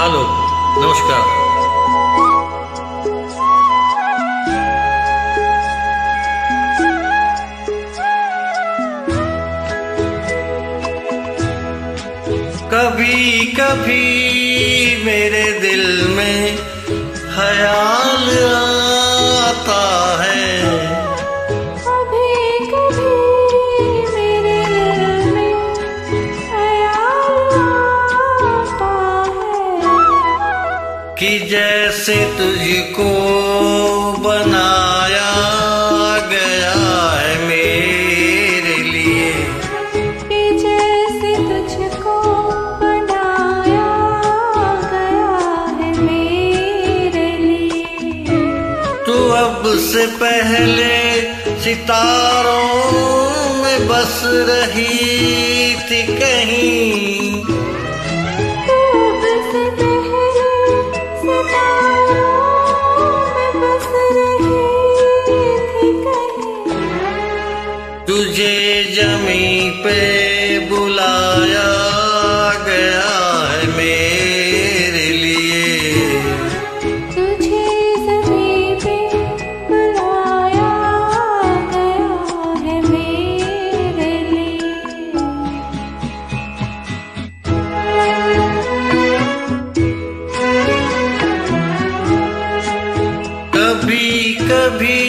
Hello नमस्कार कभी कभी मेरे दिल में ख्याल कि जैसे तुझको बनाया गया है मेरे लिए। कि जैसे तुझको बनाया गया है मेरे लिए। तू अब से पहले सितारों में बस रही थी कहीं। तुझे जमी पे बुलाया गया है मेरे लिए। तुझे ज़मीं पे बुलाया गया है मेरे लिए। कभी कभी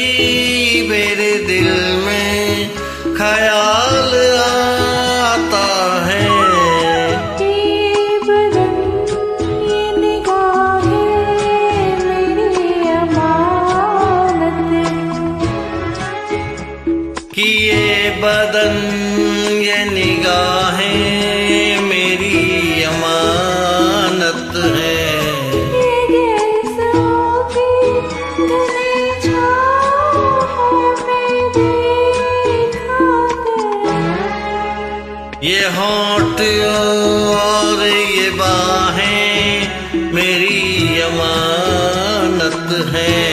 ख्याल आता है। ये बदन ये निगाहें कि बदन ये निगाहें ये होंठ और ये बाहें मेरी अमानत हैं।